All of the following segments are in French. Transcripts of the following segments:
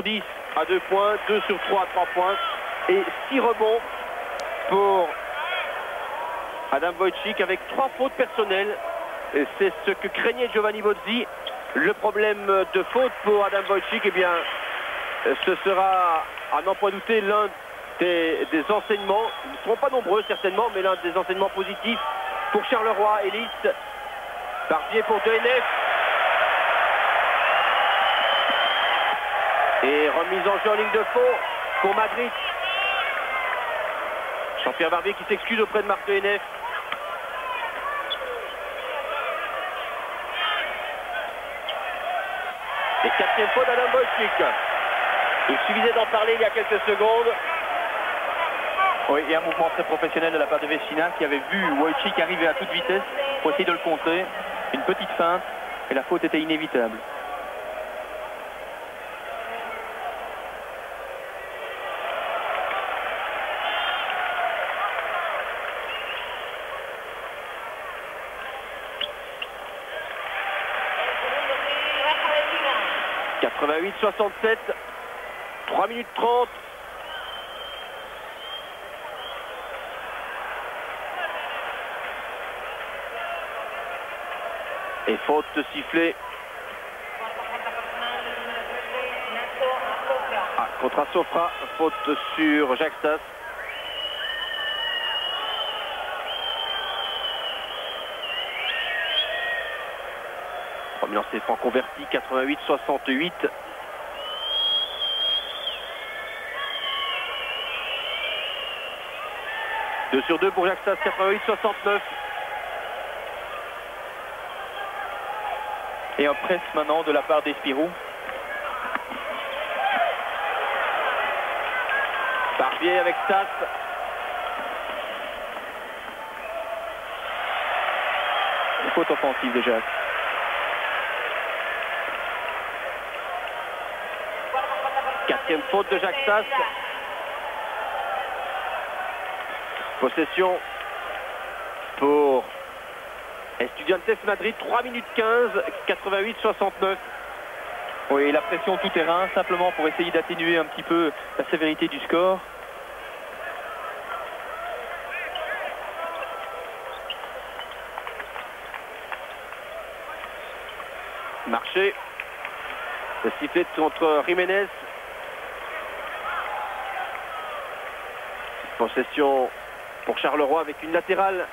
sur 10 à 2 points, 2 sur 3 à 3 points et 6 rebonds pour Adam Wojcik avec 3 fautes personnelles. C'est ce que craignait Giovanni Bozzi. Le problème de faute pour Adam Wojcik, eh bien, ce sera à n'en point douter l'un des, enseignements, ils ne seront pas nombreux certainement, mais l'un des enseignements positifs pour Charleroi, Élite, Barbier pour 2NF. Et remise en jeu en ligne de faux pour Madrid. Jean-Pierre Barbier qui s'excuse auprès de Marc de NF. Et quatrième faute d'Adam Wojcik. Il suffisait d'en parler il y a quelques secondes. Oui, et un mouvement très professionnel de la part de Vecina qui avait vu Wojcik arriver à toute vitesse pour essayer de le contrer. Une petite feinte et la faute était inévitable. « 88-67, 3 minutes 30, Et faute sifflée. Ah, contre Sofra, faute sur Jacques Stas. Premier lancé franc converti, 88-68. Deux sur deux pour Jacques Stas, 88-69. Et un presse maintenant de la part d'Espirou. Barbier avec Stas. Faute offensive déjà. Faute de Jacques Sass. Possession pour Estudiantes Madrid, 3 minutes 15, 88-69. Oui, la pression tout terrain, simplement pour essayer d'atténuer un petit peu la sévérité du score. Marché. Le sifflet contre Jiménez. Possession pour Charleroi avec une latérale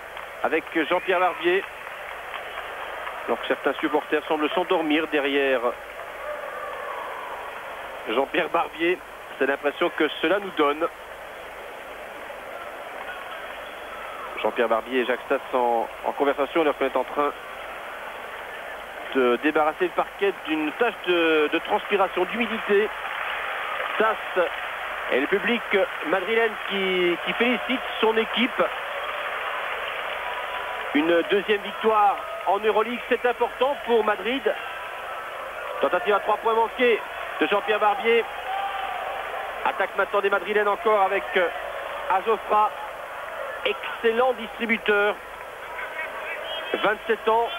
avec Jean-Pierre. Alors que certains supporters semblent s'endormir derrière Jean-Pierre Barbier. C'est l'impression que cela nous donne. Jean-Pierre Barbier et Jacques Stas en, en conversation alors qu'on est en train de débarrasser le parquet d'une tache de, transpiration, d'humidité. Stas et le public madrilène qui, qui félicite son équipe. Une deuxième victoire en Euroleague. C'est important pour Madrid. Tentative à trois points manqués de Jean-Pierre Barbier. Attaque maintenant des Madrilènes encore avec euh, Azofra. Excellent distributeur. 27 ans.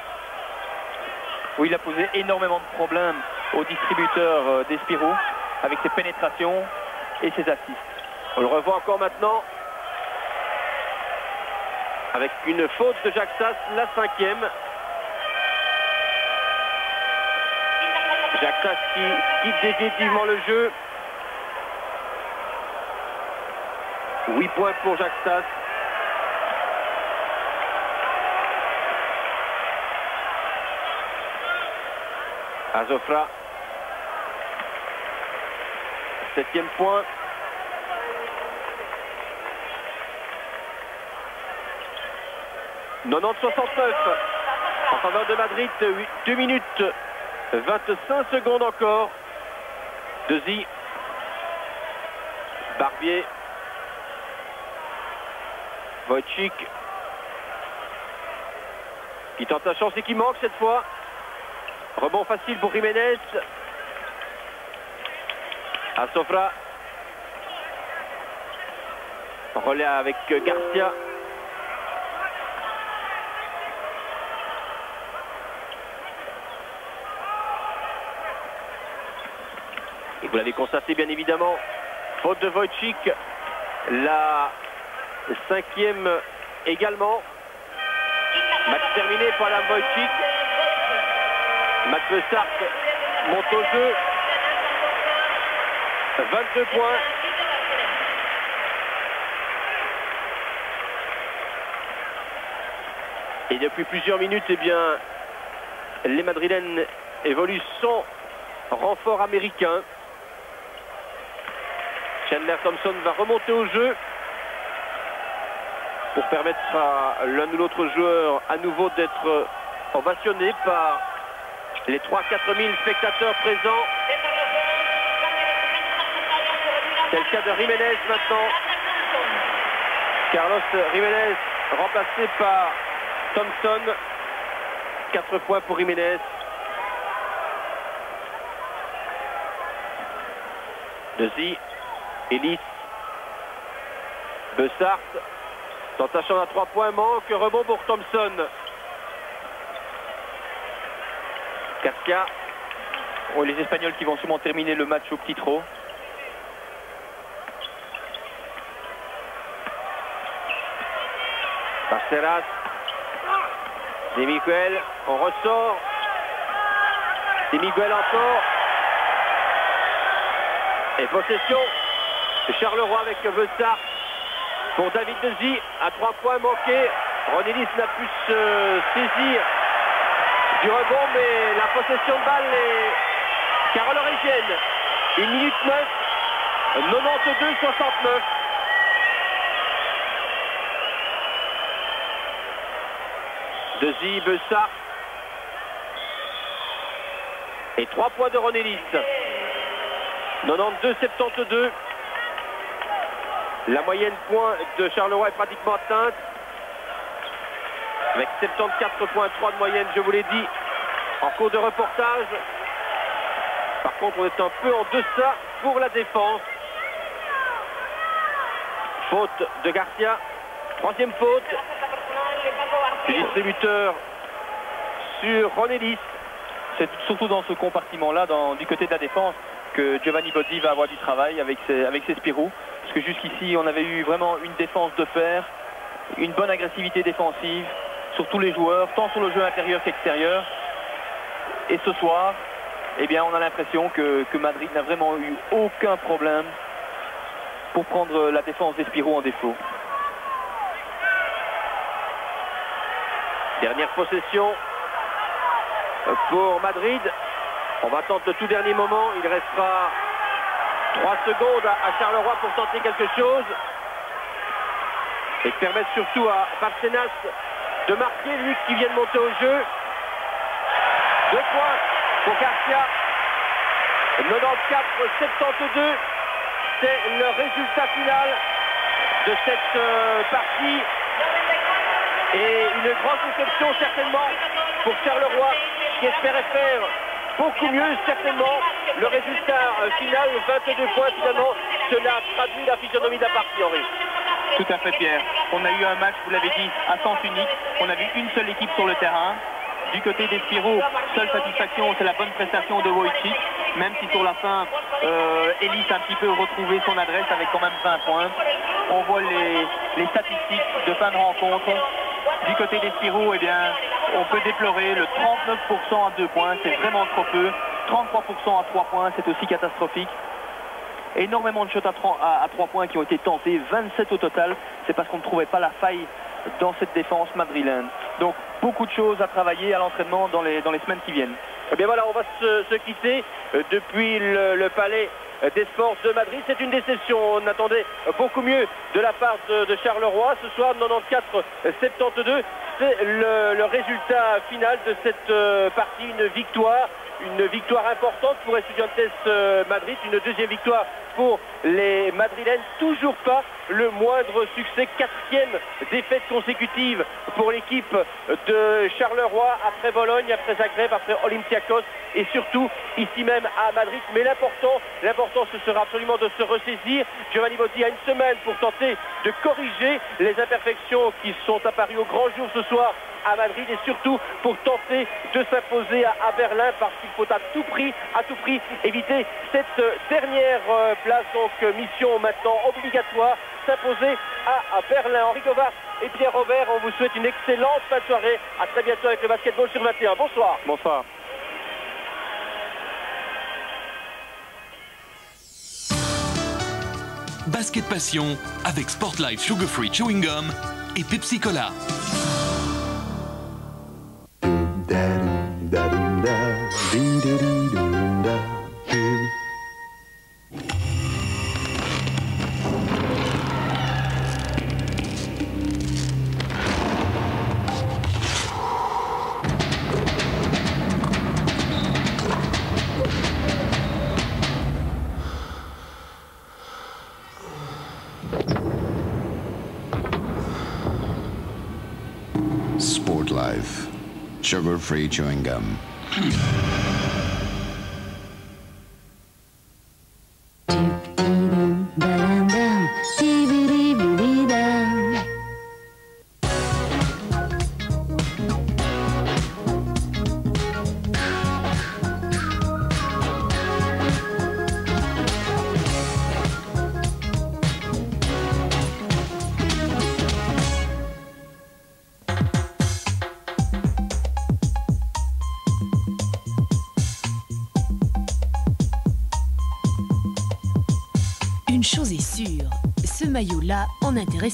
Où il a posé énormément de problèmes au distributeur euh, d'Espiro avec ses pénétrations et ses assists. On le revoit encore maintenant avec une faute de Jacques Sass, la cinquième. Jacques Sass qui quitte définitivement le jeu. 8 points pour Jacques Sass. Azofra. Septième point. 90-69 en faveur de Madrid. 2 minutes 25 secondes encore. Deuxy. Barbier. Wojcik. Qui tente sa chance et qui manque cette fois. Rebond facile pour Jiménez. Asofra. Relais avec Garcia. Et vous l'avez constaté bien évidemment, faute de Wojcik, la cinquième également. Match terminé pour Adam Wojcik. Matt Bessart monte au jeu. 22 points. Et depuis plusieurs minutes, eh bien, les Madrilènes évoluent sans renfort américain. Chandler Thompson va remonter au jeu pour permettre à l'un ou l'autre joueur à nouveau d'être ovationné par les 3-4 000 spectateurs présents. C'est le cas de Jiménez maintenant. Carlos Jiménez remplacé par Thompson. 4 points pour Jiménez. Dezi, Ellis, Bessart, tentation à 3 points, manque, rebond pour Thompson. Casca. Oh, les Espagnols qui vont sûrement terminer le match au petit trot. Barceras. C'est Miguel. On ressort. C'est Miguel encore. Et possession Charleroi avec Vessart pour David Dezy à trois points manqués. Ronelis n'a pu se saisir du rebond, mais la possession de balle est carolorigienne. 1 minute 9, 92-69. Dezy, Bessart. Et 3 points de Ronelis. 92-72. La moyenne point de Charleroi est pratiquement atteinte. Avec 74.3 de moyenne, je vous l'ai dit, en cours de reportage. Par contre, on est un peu en deçà pour la défense. Faute de Garcia. Troisième faute. Distributeur sur Ronelis. C'est surtout dans ce compartiment-là, du côté de la défense, que Giovanni Bozzi va avoir du travail avec ses Spirou. Parce que jusqu'ici, on avait eu vraiment une défense de fer, une bonne agressivité défensive sur tous les joueurs, tant sur le jeu intérieur qu'extérieur. Et ce soir, eh bien, on a l'impression que, Madrid n'a vraiment eu aucun problème pour prendre la défense des en défaut. Dernière possession pour Madrid. On va attendre le tout dernier moment. Il restera 3 secondes à Charleroi pour tenter quelque chose. Et permettre surtout à Barcenas de marquer, lui qui vient de monter au jeu. Deux points pour Garcia. 94-72. C'est le résultat final de cette euh, partie. Et une grande déception certainement pour Charleroi qui espérait faire beaucoup mieux certainement. Le résultat euh, final, 22 points finalement, cela traduit la physionomie de la partie. Tout à fait Pierre. On a eu un match, vous l'avez dit, à sens unique. On a vu une seule équipe sur le terrain. Du côté des Spirou, seule satisfaction, c'est la bonne prestation de Wojcik. Même si sur la fin, euh, Ellis a un petit peu retrouvé son adresse avec quand même 20 points. On voit les, les statistiques de fin de rencontre. Du côté des Spirou, eh bien, on peut déplorer le 39% à 2 points, c'est vraiment trop peu. 33% à 3 points, c'est aussi catastrophique. Énormément de shots à 3, à 3 points qui ont été tentés, 27 au total. C'est parce qu'on ne trouvait pas la faille dans cette défense madrilène. Donc beaucoup de choses à travailler à l'entraînement dans les, dans les semaines qui viennent. Eh bien voilà, on va se, quitter euh, depuis le, palais des sports de Madrid. C'est une déception. On attendait beaucoup mieux de la part de, Charleroi. Ce soir, 94-72, c'est le, résultat final de cette euh, partie. Une victoire, une victoire importante pour Estudiantes euh, Madrid. Une deuxième victoire pour les Madrilènes. Toujours pas le moindre succès. Quatrième défaite consécutive pour l'équipe de Charleroi après Bologne, après Zagreb, après Olympiakos et surtout ici même à Madrid. Mais l'important, l'important ce sera absolument de se ressaisir. Giovanni Botti a une semaine pour tenter de corriger les imperfections qui sont apparues au grand jour ce soir à Madrid et surtout pour tenter de s'imposer à, Berlin parce qu'il faut à tout prix, à tout prix éviter cette dernière place. Donc mission maintenant obligatoire s'imposer à, Berlin. Henri Govard et Pierre Robert, on vous souhaite une excellente fin de soirée. À très bientôt avec le basketball sur 21. Bonsoir. Bonsoir. Basket Passion avec Sportlife Sugar Free Chewing Gum et Pepsi Cola. daddy. Sugar-free chewing gum.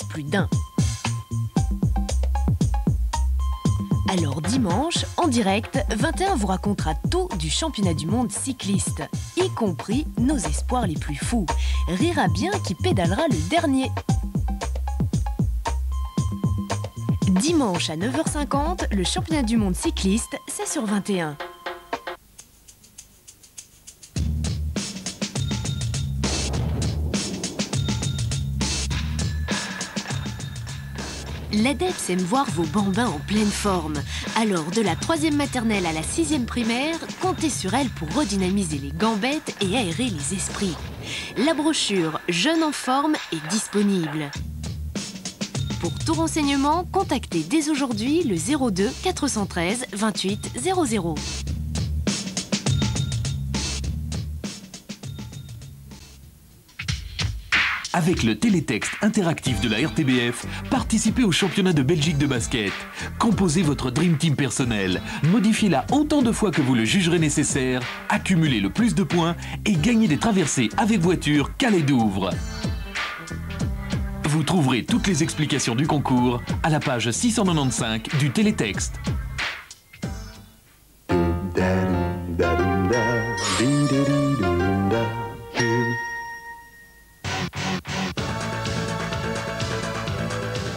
plus d'un. Alors dimanche, en direct, 21 vous racontera tout du championnat du monde cycliste, y compris nos espoirs les plus fous. Rira bien qui pédalera le dernier. Dimanche à 9h50, le championnat du monde cycliste, c'est sur 21. L'ADEPS aime voir vos bambins en pleine forme. Alors, de la troisième maternelle à la sixième primaire, comptez sur elle pour redynamiser les gambettes et aérer les esprits. La brochure Jeune en forme est disponible. Pour tout renseignement, contactez dès aujourd'hui le 02 413 28 00. Avec le télétexte interactif de la RTBF, participez au championnat de Belgique de basket. Composez votre Dream Team personnel, modifiez-la autant de fois que vous le jugerez nécessaire, accumulez le plus de points et gagnez des traversées avec voiture Calais Douvres. Vous trouverez toutes les explications du concours à la page 695 du télétexte.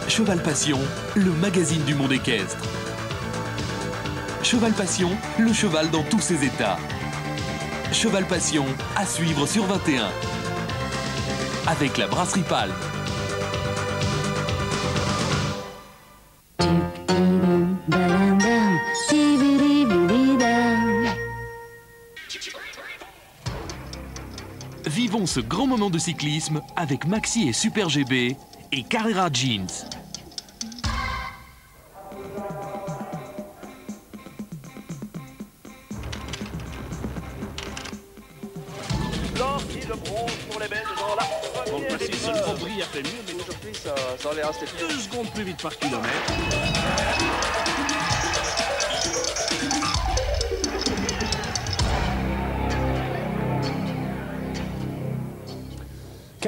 Cheval Passion, le magazine du monde équestre. Cheval Passion, le cheval dans tous ses états. Cheval Passion, à suivre sur 21. Avec la brasserie Pâle. Vivons ce grand moment de cyclisme avec Maxi et Super GB et Carrera Jeans. Plus vite par kilomètre.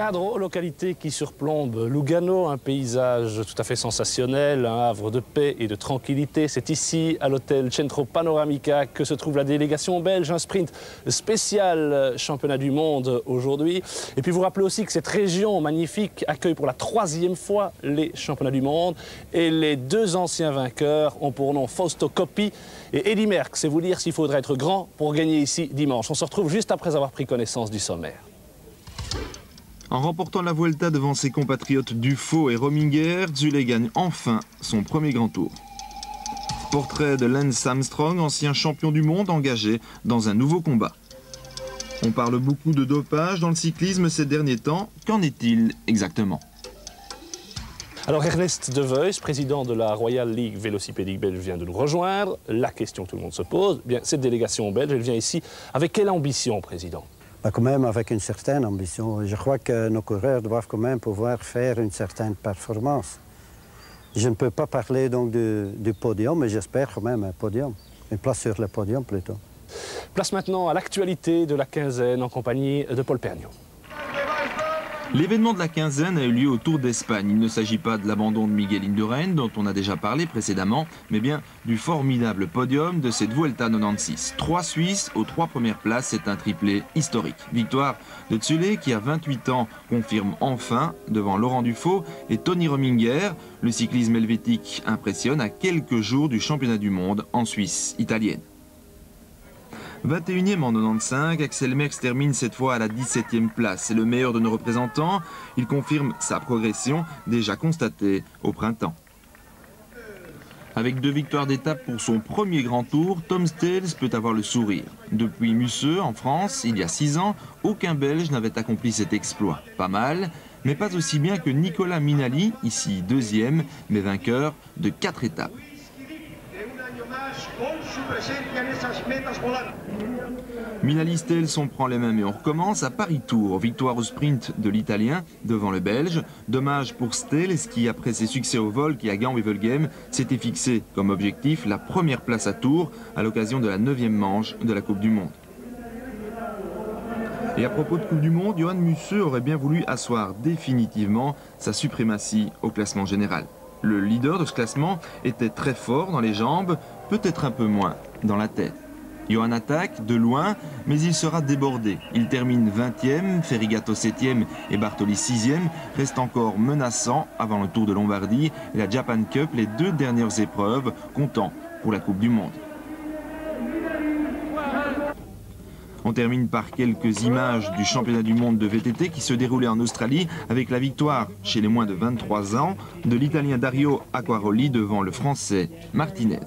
Cadre localité qui surplombe Lugano, un paysage tout à fait sensationnel, un havre de paix et de tranquillité. C'est ici, à l'hôtel Centro Panoramica, que se trouve la délégation belge, un sprint spécial championnat du monde aujourd'hui. Et puis vous rappelez aussi que cette région magnifique accueille pour la troisième fois les championnats du monde. Et les deux anciens vainqueurs ont pour nom Fausto Coppi et Eddy Merckx. C'est vous dire s'il faudrait être grand pour gagner ici dimanche. On se retrouve juste après avoir pris connaissance du sommaire. En remportant la Vuelta devant ses compatriotes Dufaux et Rominger, Zule gagne enfin son premier grand tour. Portrait de Lance Armstrong, ancien champion du monde engagé dans un nouveau combat. On parle beaucoup de dopage dans le cyclisme ces derniers temps. Qu'en est-il exactement? Alors Ernest Deveus, président de la Royal League Vélocipédique belge, vient de nous rejoindre. La question que tout le monde se pose, eh cette délégation belge, elle vient ici avec quelle ambition, président? Bah, quand même avec une certaine ambition. Je crois que nos coureurs doivent quand même pouvoir faire une certaine performance. Je ne peux pas parler donc du, podium, mais j'espère quand même un podium. Une place sur le podium plutôt. Place maintenant à l'actualité de la quinzaine en compagnie de Paul Pernion. L'événement de la quinzaine a eu lieu au Tour d'Espagne. Il ne s'agit pas de l'abandon de Miguel Indurain, dont on a déjà parlé précédemment, mais bien du formidable podium de cette Vuelta 96. Trois Suisses aux trois premières places, c'est un triplé historique. Victoire de Tsule, qui a 28 ans, confirme enfin devant Laurent Dufaux et Tony Rominger. Le cyclisme helvétique impressionne à quelques jours du championnat du monde en Suisse italienne. 21e en 95, Axel Merckx termine cette fois à la 17e place. C'est le meilleur de nos représentants. Il confirme sa progression déjà constatée au printemps. Avec deux victoires d'étape pour son premier grand tour, Tom Stales peut avoir le sourire. Depuis Musseux, en France, il y a six ans, aucun Belge n'avait accompli cet exploit. Pas mal, mais pas aussi bien que Nicolas Minali, ici deuxième, mais vainqueur de quatre étapes. Minali Stels, on prend les mêmes et on recommence à Paris-Tour. Victoire au sprint de l'Italien devant le Belge. Dommage pour Stels qui, après ses succès au vol qui à Gand-Wevelgem, s'était fixé comme objectif la première place à Tours à l'occasion de la neuvième manche de la Coupe du Monde. Et à propos de Coupe du Monde, Johan Musseux aurait bien voulu asseoir définitivement sa suprématie au classement général. Le leader de ce classement était très fort dans les jambes, peut-être un peu moins dans la tête. Johan attaque de loin, mais il sera débordé. Il termine 20e, Ferrigato 7e et Bartoli 6e, reste encore menaçant avant le Tour de Lombardie et la Japan Cup, les deux dernières épreuves, comptant pour la Coupe du Monde. On termine par quelques images du championnat du monde de VTT qui se déroulait en Australie avec la victoire chez les moins de 23 ans de l'Italien Dario Acquaroli devant le Français Martinez.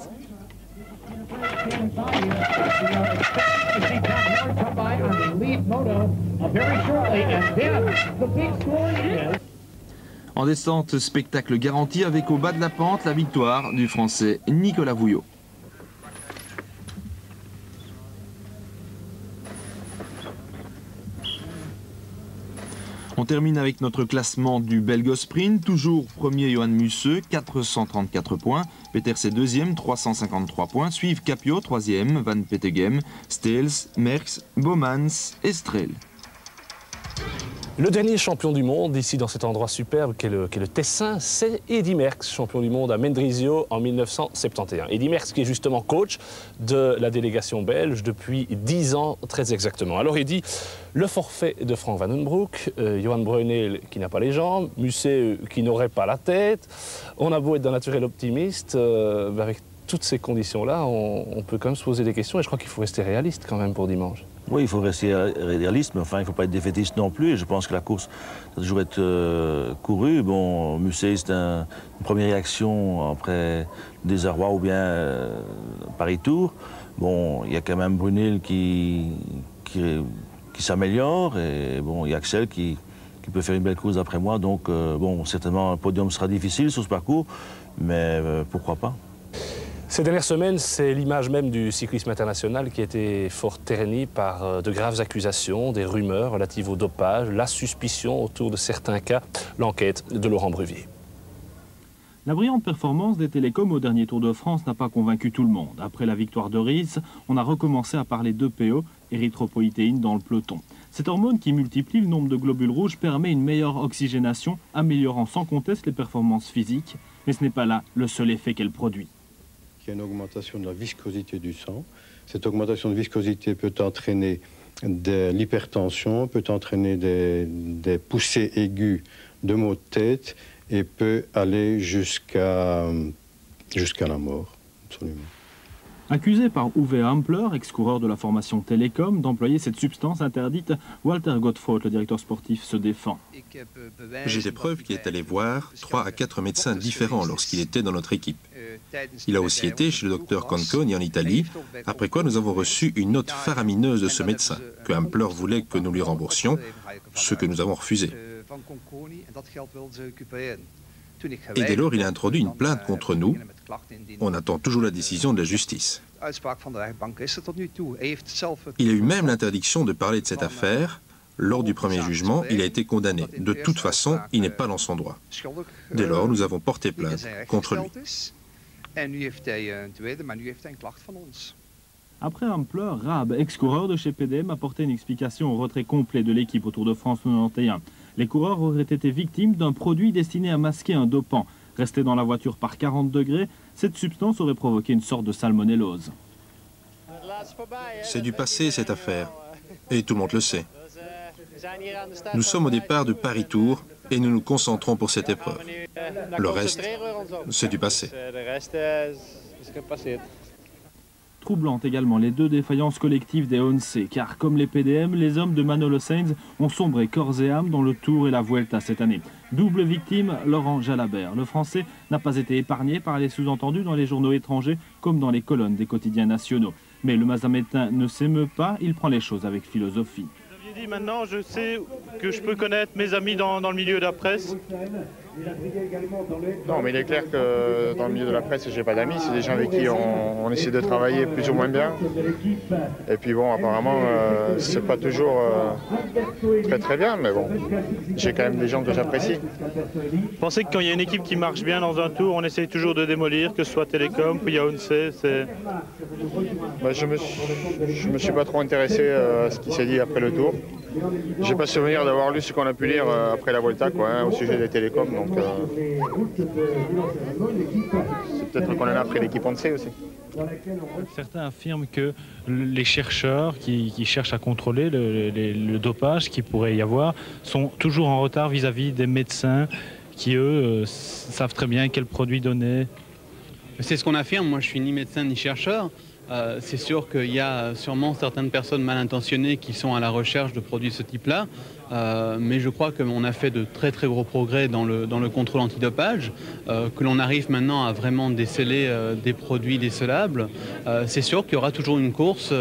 En descente, spectacle garanti avec au bas de la pente la victoire du Français Nicolas Vouillot. On termine avec notre classement du Belgo Sprint. Toujours premier Johan Musseux, 434 points. Peterse deuxième, 353 points. Suivent Capio, troisième, Van Petegem, Stels, Merckx, Bomans et Strel. Le dernier champion du monde, ici dans cet endroit superbe qu'est le, le, Tessin, c'est Eddy Merckx, champion du monde à Mendrisio en 1971. Eddy Merckx qui est justement coach de la délégation belge depuis 10 ans très exactement. Alors Eddy, le forfait de Frank Vandenbroek, euh, Johan Brunel qui n'a pas les jambes, Musset qui n'aurait pas la tête, on a beau être d'un naturel optimiste, euh, avec toutes ces conditions-là, on, on peut quand même se poser des questions et je crois qu'il faut rester réaliste quand même pour dimanche. Oui, il faut rester réaliste, mais enfin, il ne faut pas être défaitiste non plus. Et je pense que la course doit toujours être euh, courue. Bon, Musset, c'est un, une première réaction après désarroi ou bien euh, Paris-Tour. Bon, il y a quand même Brunel qui, qui, s'améliore. Et bon, il y a Axel qui, qui, peut faire une belle course après moi. Donc, euh, bon, certainement, un podium sera difficile sur ce parcours, mais pourquoi pas ces dernières semaines, c'est l'image même du cyclisme international qui a été fort ternie par euh, de graves accusations, des rumeurs relatives au dopage, la suspicion autour de certains cas, l'enquête de Laurent Bruvier. La brillante performance des télécoms au dernier Tour de France n'a pas convaincu tout le monde. Après la victoire de Ries, on a recommencé à parler d'EPO, érythropoïtéine, dans le peloton. Cette hormone qui multiplie le nombre de globules rouges permet une meilleure oxygénation, améliorant sans conteste les performances physiques. Mais ce n'est pas là le seul effet qu'elle produit qu'il y a une augmentation de la viscosité du sang. Cette augmentation de viscosité peut entraîner de l'hypertension, peut entraîner des, poussées aiguës de maux de tête et peut aller jusqu'à jusqu'à la mort. Accusé par Uwe Hampler, ex-coureur de la formation Télécom, d'employer cette substance interdite, Walter Gottfried, le directeur sportif, se défend. J'ai des preuves qu'il est allé voir 3 à 4 médecins différents lorsqu'il était dans notre équipe. Il a aussi été chez le docteur Conconi en Italie, après quoi nous avons reçu une note faramineuse de ce médecin, que Hampler voulait que nous lui remboursions, ce que nous avons refusé. Et dès lors, il a introduit une plainte contre nous. On attend toujours la décision de la justice. Il a eu même l'interdiction de parler de cette affaire. Lors du premier jugement, il a été condamné. De toute façon, il n'est pas dans son droit. Dès lors, nous avons porté plainte contre lui. Après un pleur, Rab, ex-coureur de chez PDM, a porté une explication au retrait complet de l'équipe au Tour de France 91. Les coureurs auraient été victimes d'un produit destiné à masquer un dopant. Resté dans la voiture par 40 degrés, cette substance aurait provoqué une sorte de salmonellose. C'est du passé cette affaire, et tout le monde le sait. Nous sommes au départ de Paris Tour et nous nous concentrons pour cette épreuve. Le reste, c'est du passé. Troublante également les deux défaillances collectives des ONC, car comme les PDM, les hommes de Manolo Sainz ont sombré corps et âme dans le Tour et la Vuelta cette année. Double victime, Laurent Jalabert. Le Français n'a pas été épargné par les sous-entendus dans les journaux étrangers comme dans les colonnes des quotidiens nationaux. Mais le Mazamétain ne s'émeut pas, il prend les choses avec philosophie. Dit maintenant, je sais que je peux connaître mes amis dans le milieu de la presse. Non, mais il est clair que dans le milieu de la presse, j'ai pas d'amis. C'est des gens avec qui on, essaie de travailler plus ou moins bien. Et puis bon, apparemment, euh, c'est pas toujours euh, très très bien, mais bon, j'ai quand même des gens que j'apprécie. Vous pensez que quand il y a une équipe qui marche bien dans un tour, on essaye toujours de démolir, que ce soit Télécom, puis Yaoundé, c'est... Bah, je, me, je me suis pas trop intéressé euh, à ce qui s'est dit après le tour. J'ai pas souvenir d'avoir lu ce qu'on a pu lire euh, après la Volta quoi, hein, au sujet des télécoms. Donc, euh, c'est peut-être qu'on en a pris l'équipe en aussi. Certains affirment que les chercheurs qui, cherchent à contrôler le, dopage qu'il pourrait y avoir sont toujours en retard vis-à-vis des médecins qui, eux, euh, savent très bien quel produit donner. C'est ce qu'on affirme. Moi, je suis ni médecin ni chercheur. Euh, c'est sûr qu'il y a sûrement certaines personnes mal intentionnées qui sont à la recherche de produits de ce type-là, euh, mais je crois qu'on a fait de très très gros progrès dans le, contrôle antidopage, euh, que l'on arrive maintenant à vraiment déceler des produits décelables. c'est sûr qu'il y aura toujours une course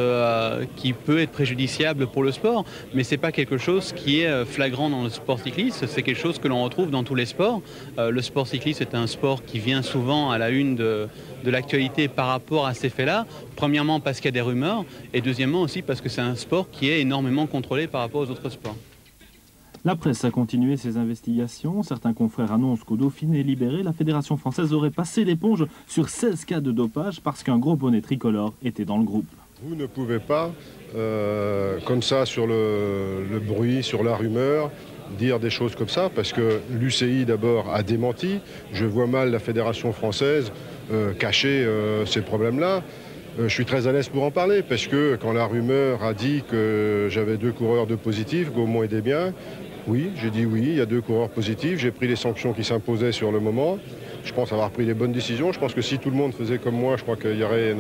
qui peut être préjudiciable pour le sport, mais ce n'est pas quelque chose qui est flagrant dans le sport cycliste, c'est quelque chose que l'on retrouve dans tous les sports. le sport cycliste est un sport qui vient souvent à la une de l'actualité par rapport à ces faits-là. Premièrement parce qu'il y a des rumeurs et deuxièmement aussi parce que c'est un sport qui est énormément contrôlé par rapport aux autres sports. La presse a continué ses investigations. Certains confrères annoncent qu'au Dauphiné libéré, la Fédération française aurait passé l'éponge sur 16 cas de dopage parce qu'un gros bonnet tricolore était dans le groupe. Vous ne pouvez pas, euh, comme ça, sur le, bruit, sur la rumeur, dire des choses comme ça, parce que l'UCI d'abord a démenti. Je vois mal la Fédération française euh, cacher euh, ces problèmes-là. Je suis très à l'aise pour en parler parce que quand la rumeur a dit que j'avais deux coureurs de positifs, Gaumont et Desbiens, oui, j'ai dit oui, il y a deux coureurs positifs. J'ai pris les sanctions qui s'imposaient sur le moment. Je pense avoir pris les bonnes décisions. Je pense que si tout le monde faisait comme moi, je crois qu'il y aurait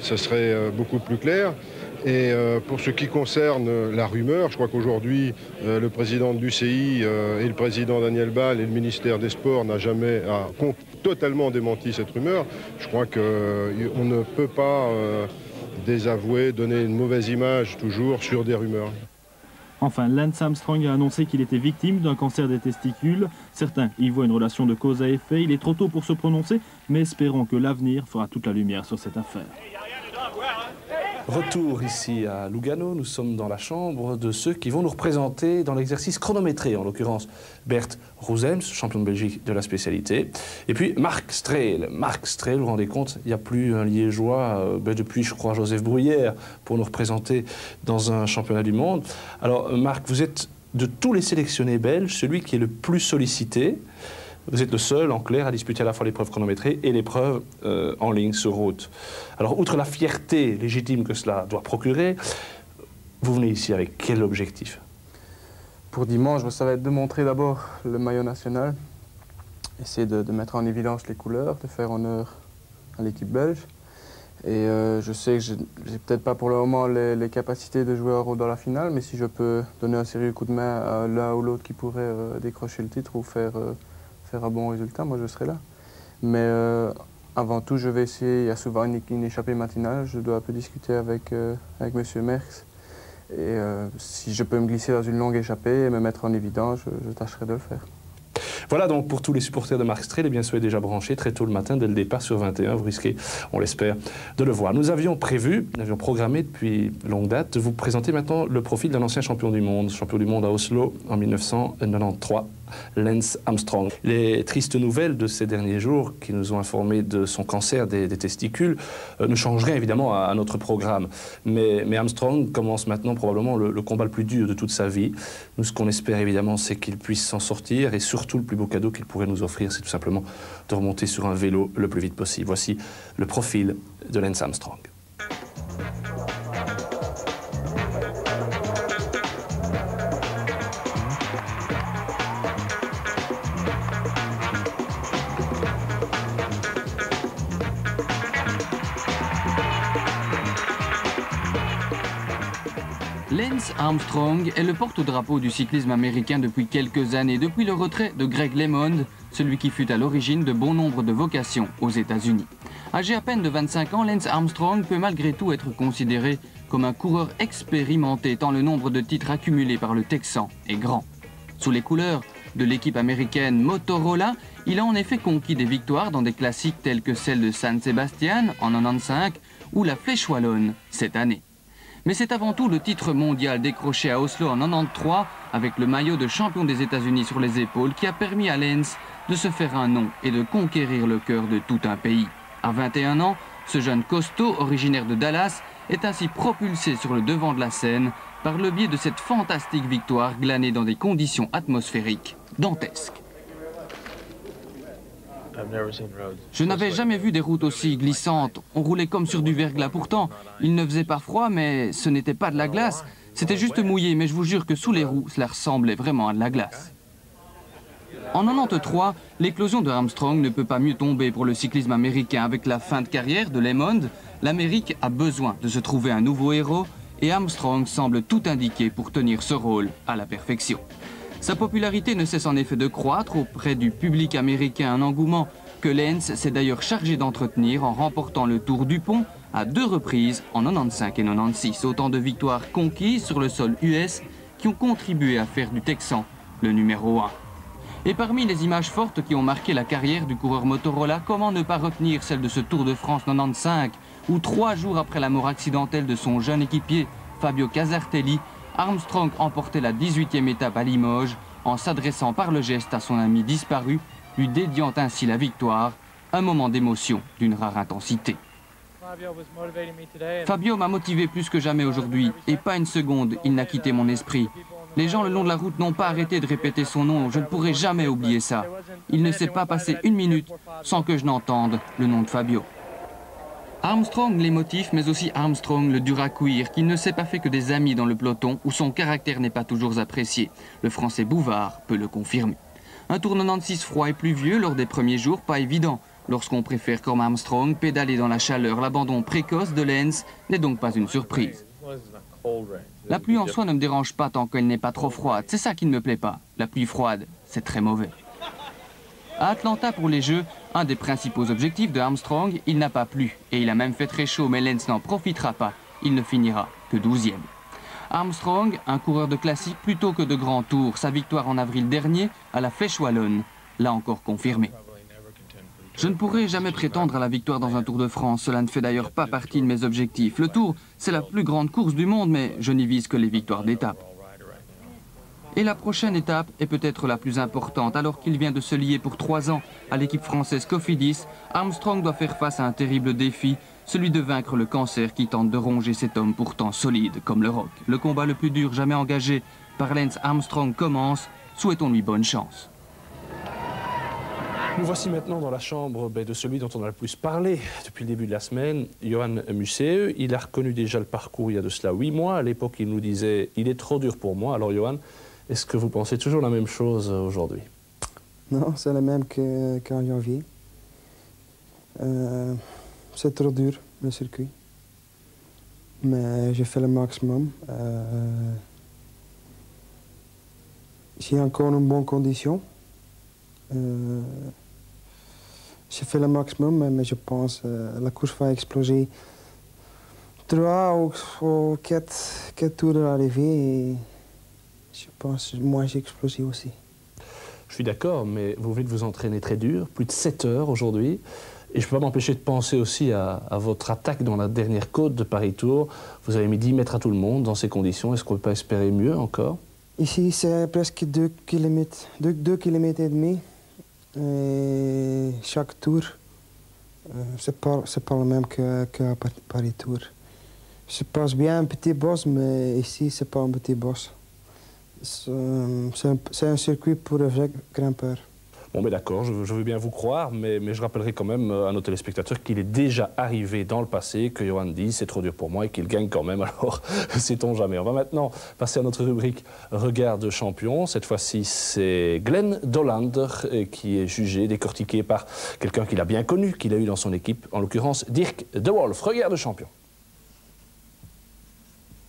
ce serait beaucoup plus clair. Et euh, pour ce qui concerne la rumeur, je crois qu'aujourd'hui, euh, le président de l'UCI euh, et le président Daniel Ball et le ministère des Sports n'a jamais totalement démenti cette rumeur. Je crois qu'on ne peut pas désavouer, donner une mauvaise image toujours sur des rumeurs. Enfin, Lance Armstrong a annoncé qu'il était victime d'un cancer des testicules. Certains y voient une relation de cause à effet. Il est trop tôt pour se prononcer, mais espérons que l'avenir fera toute la lumière sur cette affaire. Retour ici à Lugano, nous sommes dans la chambre de ceux qui vont nous représenter dans l'exercice chronométré, en l'occurrence Bert Rosems, champion de Belgique de la spécialité, et puis Marc Strehl. Marc Strehl, vous vous rendez compte, il n'y a plus un liégeois euh, ben depuis, je crois, Joseph Bruyère pour nous représenter dans un championnat du monde. Alors Marc, vous êtes de tous les sélectionnés belges, celui qui est le plus sollicité. Vous êtes le seul, en clair, à disputer à la fois l'épreuve chronométrée et l'épreuve euh, en ligne sur route. Alors, outre la fierté légitime que cela doit procurer, vous venez ici avec quel objectif? Pour dimanche, ça va être de montrer d'abord le maillot national, essayer de, mettre en évidence les couleurs, de faire honneur à l'équipe belge. Et euh, je sais que je n'ai peut-être pas pour le moment les, capacités de jouer un rôle dans la finale, mais si je peux donner un sérieux coup de main à l'un ou l'autre qui pourrait euh, décrocher le titre ou faire faire un bon résultat, moi je serai là. Mais euh, avant tout, je vais essayer, il y a souvent une, échappée matinale, je dois un peu discuter avec, euh, avec M. Merckx. Et euh, si je peux me glisser dans une longue échappée et me mettre en évidence, je, tâcherai de le faire. Voilà donc pour tous les supporters de Marc Strel, eh bien soyez déjà branchés très tôt le matin dès le départ sur 21. Vous risquez, on l'espère, de le voir. Nous avions prévu, nous avions programmé depuis longue date de vous présenter maintenant le profil d'un ancien champion du monde, champion du monde à Oslo en 1993. Lance Armstrong. Les tristes nouvelles de ces derniers jours qui nous ont informés de son cancer des, testicules euh, ne changent rien évidemment à, notre programme. Mais, Armstrong commence maintenant probablement le, combat le plus dur de toute sa vie. Nous, ce qu'on espère évidemment, c'est qu'il puisse s'en sortir et surtout le plus beau cadeau qu'il pourrait nous offrir, c'est tout simplement de remonter sur un vélo le plus vite possible. Voici le profil de Lance Armstrong. Armstrong est le porte-drapeau du cyclisme américain depuis quelques années, depuis le retrait de Greg LeMond, celui qui fut à l'origine de bon nombre de vocations aux États-Unis. Âgé à peine de 25 ans, Lance Armstrong peut malgré tout être considéré comme un coureur expérimenté tant le nombre de titres accumulés par le Texan est grand. Sous les couleurs de l'équipe américaine Motorola, il a en effet conquis des victoires dans des classiques tels que celle de San Sebastian en 95 ou la Flèche Wallonne cette année. Mais c'est avant tout le titre mondial décroché à Oslo en 93 avec le maillot de champion des États-Unis sur les épaules qui a permis à Lenz de se faire un nom et de conquérir le cœur de tout un pays. À 21 ans, ce jeune costaud originaire de Dallas est ainsi propulsé sur le devant de la scène par le biais de cette fantastique victoire glanée dans des conditions atmosphériques dantesques. Je n'avais jamais vu des routes aussi glissantes. On roulait comme sur du verglas. Pourtant, il ne faisait pas froid, mais ce n'était pas de la glace. C'était juste mouillé, mais je vous jure que sous les roues, cela ressemblait vraiment à de la glace. En 93, l'éclosion de Armstrong ne peut pas mieux tomber pour le cyclisme américain. Avec la fin de carrière de Lemond, l'Amérique a besoin de se trouver un nouveau héros et Armstrong semble tout indiqué pour tenir ce rôle à la perfection. Sa popularité ne cesse en effet de croître auprès du public américain, un engouement que Lenz s'est d'ailleurs chargé d'entretenir en remportant le Tour du Pont à deux reprises en 95 et 96. Autant de victoires conquises sur le sol US qui ont contribué à faire du Texan le numéro 1. Et parmi les images fortes qui ont marqué la carrière du coureur Motorola, comment ne pas retenir celle de ce Tour de France 95, où trois jours après la mort accidentelle de son jeune équipier, Fabio Casartelli, Armstrong emportait la 18e étape à Limoges en s'adressant par le geste à son ami disparu, lui dédiant ainsi la victoire, un moment d'émotion d'une rare intensité. Fabio m'a motivé plus que jamais aujourd'hui, et pas une seconde, il n'a quitté mon esprit. Les gens le long de la route n'ont pas arrêté de répéter son nom, je ne pourrai jamais oublier ça. Il ne s'est pas passé une minute sans que je n'entende le nom de Fabio. Armstrong les motifs, mais aussi Armstrong le dur à cuire, qui ne s'est pas fait que des amis dans le peloton, où son caractère n'est pas toujours apprécié. Le français Bouvard peut le confirmer. Un tour 96 froid et pluvieux lors des premiers jours, pas évident. Lorsqu'on préfère comme Armstrong pédaler dans la chaleur, l'abandon précoce de Lenz n'est donc pas une surprise. La pluie en soi ne me dérange pas tant qu'elle n'est pas trop froide. C'est ça qui ne me plaît pas. La pluie froide, c'est très mauvais. À Atlanta pour les Jeux, un des principaux objectifs de Armstrong, il n'a pas plu. Et il a même fait très chaud, mais Lenz n'en profitera pas. Il ne finira que 12e. Armstrong, un coureur de classique plutôt que de grand tour. Sa victoire en avril dernier à la Flèche Wallonne l'a encore confirmé. Je ne pourrai jamais prétendre à la victoire dans un Tour de France. Cela ne fait d'ailleurs pas partie de mes objectifs. Le Tour, c'est la plus grande course du monde, mais je n'y vise que les victoires d'étape. Et la prochaine étape est peut-être la plus importante. Alors qu'il vient de se lier pour trois ans à l'équipe française Cofidis, Armstrong doit faire face à un terrible défi, celui de vaincre le cancer qui tente de ronger cet homme pourtant solide comme le roc. Le combat le plus dur jamais engagé par Lance Armstrong commence. Souhaitons-lui bonne chance. Nous voici maintenant dans la chambre ben, de celui dont on a le plus parlé depuis le début de la semaine, Johan Museeu. Il a reconnu déjà le parcours il y a de cela huit mois. À l'époque, il nous disait « il est trop dur pour moi ». Alors Johan, est-ce que vous pensez toujours la même chose euh, aujourd'hui? Non, c'est la même qu'en janvier. Euh, c'est trop dur, le circuit. Mais j'ai fait le maximum. Euh, j'ai encore une bonne condition. J'ai fait le maximum, mais je pense que la course va exploser. Trois ou, quatre, tours de l'arrivée. Je pense, moi j'ai explosé aussi. Je suis d'accord, mais vous venez de vous entraîner très dur, plus de 7 heures aujourd'hui. Et je ne peux pas m'empêcher de penser aussi à, votre attaque dans la dernière côte de Paris-Tour. Vous avez mis 10 mètres à tout le monde dans ces conditions. Est-ce qu'on ne peut pas espérer mieux encore? Ici, c'est presque 2 km, 2, km et demi. Et chaque tour, euh, c'est pas, pas le même qu'à Paris-Tour. Je passe bien un petit boss, mais ici, c'est pas un petit boss. C'est un, circuit pour un vrai grimpeur. Bon, mais d'accord, je, veux bien vous croire, mais, je rappellerai quand même euh, à nos téléspectateurs qu'il est déjà arrivé dans le passé que Johan dit c'est trop dur pour moi et qu'il gagne quand même, alors sait-on jamais. On va maintenant passer à notre rubrique Regard de champion. Cette fois-ci, c'est Glenn Dolander euh, qui est jugé, décortiqué par quelqu'un qu'il a bien connu, qu'il a eu dans son équipe, en l'occurrence Dirk De Wolf. Regard de champion.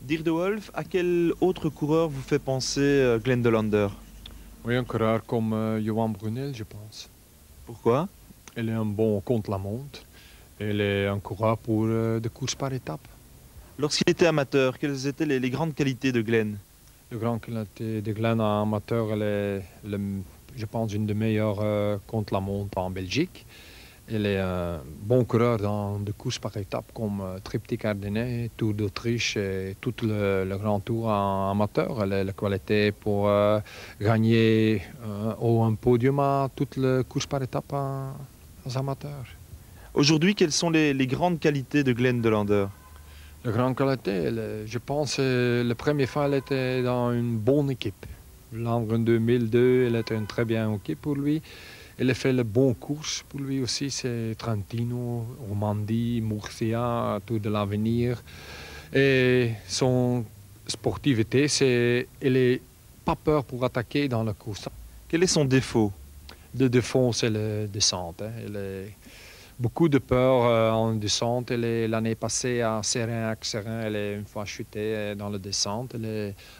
Wolf, à quel autre coureur vous fait penser euh, Glenn Dolander? Oui, un coureur comme euh, Johan Brunel, je pense. Pourquoi? Il est un bon contre-la-montre. Il est un coureur pour euh, des courses par étapes. Lorsqu'il était amateur, quelles étaient les, grandes qualités de Glenn? Les grandes qualités de Glenn en amateur, elle est, je pense, une des meilleures euh, contre-la-montre en Belgique. Il est un bon coureur dans des courses par étapes comme euh, Triptyque Ardennais, Tour d'Autriche et tout le, Grand Tour en amateur. Elle a la qualité pour euh, gagner euh, un podium à toutes les courses par étapes en, amateur. Aujourd'hui, quelles sont les, grandes qualités de Glenn Delander? La grande qualité, je pense, que la première fois, elle était dans une bonne équipe. L'an 2002, elle était une très bien équipe pour lui. Il a fait le bon course pour lui aussi, c'est Trentino, Romandie, Murcia, tout de l'avenir. Et son sportivité, c'est il n'est pas peur pour attaquer dans la course. Quel est son défaut? Le défaut, c'est la descente. Hein. est beaucoup de peur euh, en descente. L'année passée à Serein, Serein, elle est une fois chutée euh, dans la descente.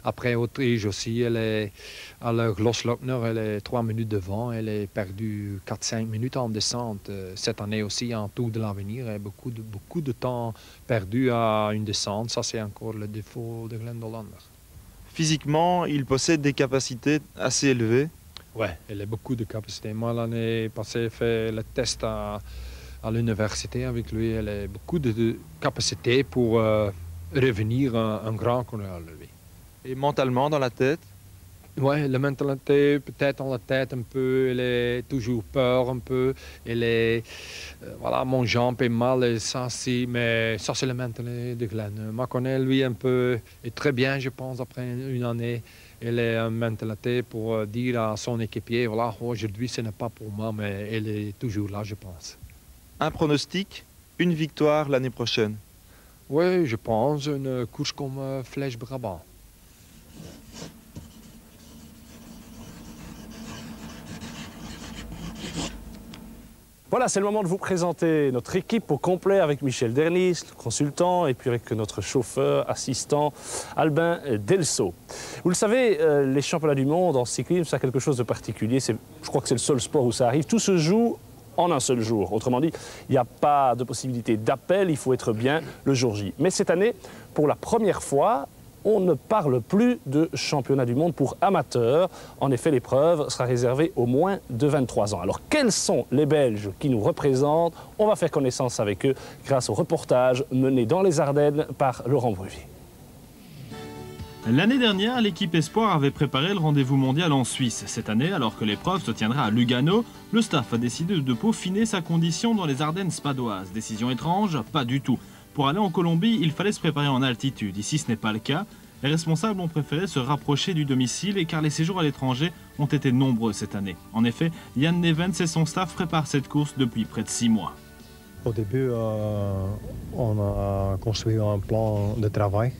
après Autriche aussi, elle est à la elle est trois minutes devant. Elle est perdue 4-5 minutes en descente. Euh, cette année aussi, en Tour de l'avenir, elle a beaucoup de, beaucoup de temps perdu à une descente. Ça, c'est encore le défaut de Glenn Physiquement, il possède des capacités assez élevées. Oui, elle a beaucoup de capacités. Moi, l'année passée, j'ai fait le test à à l'université avec lui. Elle a beaucoup de, capacités pour euh, revenir un, grand coureur, lui. Et mentalement, dans la tête? Oui, la mentalité, peut-être dans la tête un peu, elle est toujours peur un peu. Elle est, euh, voilà, mon jambe est mal et ça, si, mais ça, c'est la mentalité de Glenn. Moi, connais lui un peu, et très bien, je pense, après une année. Elle est une mentalité pour euh, dire à son équipier, voilà, aujourd'hui, ce n'est pas pour moi, mais elle est toujours là, je pense. Un pronostic, une victoire l'année prochaine Oui, je pense une course comme euh, Flèche Brabant. Voilà, c'est le moment de vous présenter notre équipe au complet avec Michel Dernis, le consultant, et puis avec notre chauffeur, assistant, Albin Delso. Vous le savez, euh, les championnats du monde en cyclisme, ça a quelque chose de particulier. Je crois que c'est le seul sport où ça arrive. Tout se joue en un seul jour. Autrement dit, il n'y a pas de possibilité d'appel, il faut être bien le jour J. Mais cette année, pour la première fois, on ne parle plus de championnat du monde pour amateurs. En effet, l'épreuve sera réservée aux moins de 23 ans. Alors, quels sont les Belges qui nous représentent? On va faire connaissance avec eux grâce au reportage mené dans les Ardennes par Laurent Bruvier. L'année dernière, l'équipe Espoir avait préparé le rendez-vous mondial en Suisse. Cette année, alors que l'épreuve se tiendra à Lugano, le staff a décidé de peaufiner sa condition dans les Ardennes spadoises. Décision étrange Pas du tout. Pour aller en Colombie, il fallait se préparer en altitude. Ici, ce n'est pas le cas. Les responsables ont préféré se rapprocher du domicile car les séjours à l'étranger ont été nombreux cette année. En effet, Yann Nevens et son staff préparent cette course depuis près de six mois. Au début, euh, on a construit un plan de travail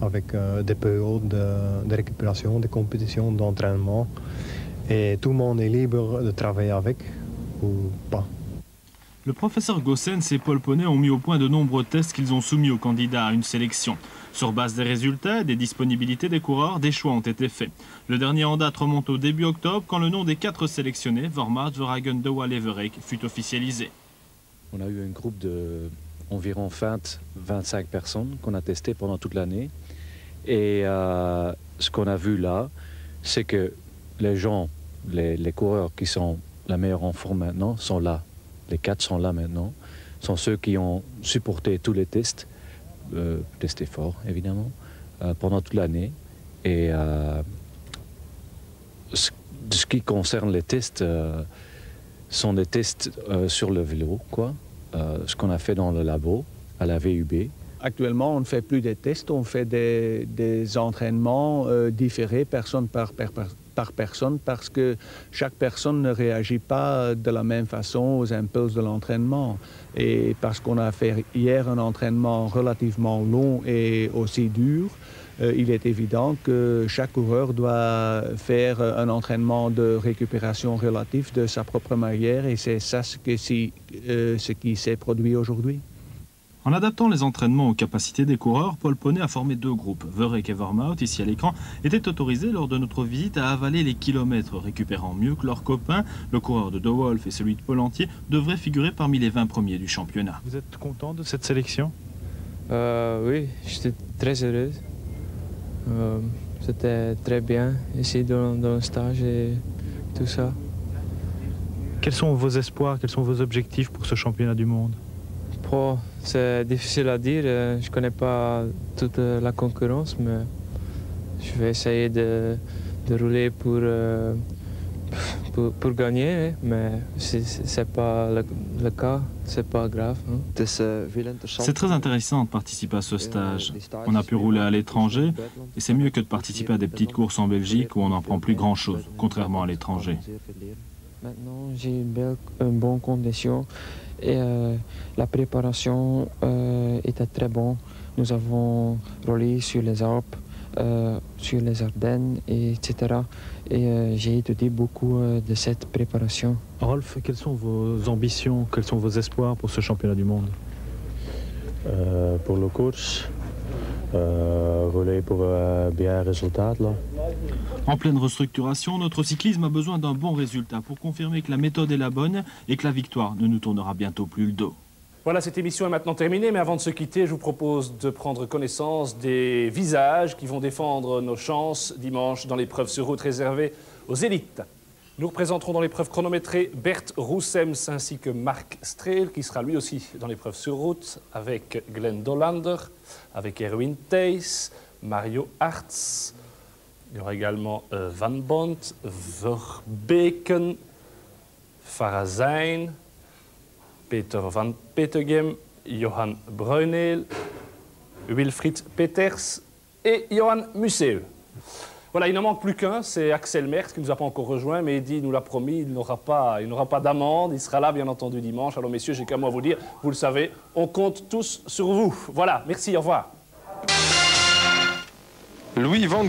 avec euh, des périodes de, récupération, des compétitions, d'entraînement. Et tout le monde est libre de travailler avec ou pas. Le professeur Gossens et Paul Poney ont mis au point de nombreux tests qu'ils ont soumis aux candidats à une sélection. Sur base des résultats et des disponibilités des coureurs, des choix ont été faits. Le dernier en date remonte au début octobre quand le nom des quatre sélectionnés, Vormart, Verhagen, De Waal et Verek, fut officialisé. On a eu un groupe de environ 20-25 personnes qu'on a testé pendant toute l'année. Et euh, ce qu'on a vu là, c'est que les gens les, coureurs qui sont la meilleure en forme maintenant sont là. Les quatre sont là maintenant. sont ceux qui ont supporté tous les tests, euh, tests efforts évidemment, euh, pendant toute l'année. Et euh, ce, ce qui concerne les tests, sont des tests sur le vélo, quoi. Ce qu'on a fait dans le labo, à la VUB. Actuellement, on ne fait plus des tests, on fait des, entraînements euh, différés, personne par, personne, parce que chaque personne ne réagit pas de la même façon aux impulses de l'entraînement. Et parce qu'on a fait hier un entraînement relativement long et aussi dur, euh, il est évident que chaque coureur doit faire un entraînement de récupération relatif de sa propre manière, et c'est ça ce, euh, ce qui s'est produit aujourd'hui. En adaptant les entraînements aux capacités des coureurs, Paul Poney a formé deux groupes. Verrek et Vermaut, ici à l'écran, étaient autorisés lors de notre visite à avaler les kilomètres, récupérant mieux que leurs copains. Le coureur de De Wolf et celui de Paul Entier devraient figurer parmi les 20 premiers du championnat. Vous êtes content de cette sélection? Euh, oui, j'étais très heureuse. Euh, C'était très bien ici dans, dans le stage et tout ça. Quels sont vos espoirs, quels sont vos objectifs pour ce championnat du monde? C'est difficile à dire, euh, je connais pas toute euh, la concurrence, mais je vais essayer de, de rouler pour, euh, pour, pour gagner, hein, mais si si c'est pas le, le cas, c'est pas grave. hein. C'est très intéressant de participer à ce stage. On a pu rouler à l'étranger et c'est mieux que de participer à des petites courses en Belgique où on n'en prend plus grand-chose, contrairement à l'étranger. Maintenant, j'ai une, belle, une bonne condition et euh, la préparation euh, était très bonne. Nous avons roulé sur les Alpes, euh, sur les Ardennes, et etc. Et euh, j'ai étudié beaucoup euh, de cette préparation. Rolf, quelles sont vos ambitions, quels sont vos espoirs pour ce championnat du monde? Euh, pour le course, euh, rouler pour un bien résultat. Là. En pleine restructuration, notre cyclisme a besoin d'un bon résultat pour confirmer que la méthode est la bonne et que la victoire ne nous tournera bientôt plus le dos. Voilà, cette émission est maintenant terminée, mais avant de se quitter, je vous propose de prendre connaissance des visages qui vont défendre nos chances dimanche dans l'épreuve sur route réservée aux élites. Nous représenterons dans l'épreuve chronométrée Bert Roussems ainsi que Marc Streel, qui sera lui aussi dans l'épreuve sur route, avec Glenn Dolander, avec Erwin Theys, Mario Hartz. Il y aura également euh, Van Bont, Verbeken, Farazijn, Peter van Petegem, Johan Bruineel, Wilfried Peters et Johan Museeuw. Voilà, il n'en manque plus qu'un, c'est Axel Merckx qui ne nous a pas encore rejoint, mais Eddy nous l'a promis, il n'aura pas, pas d'amende, il sera là bien entendu dimanche. Alors messieurs, j'ai qu'à moi vous dire, vous le savez, on compte tous sur vous. Voilà, merci, au revoir. Louis Van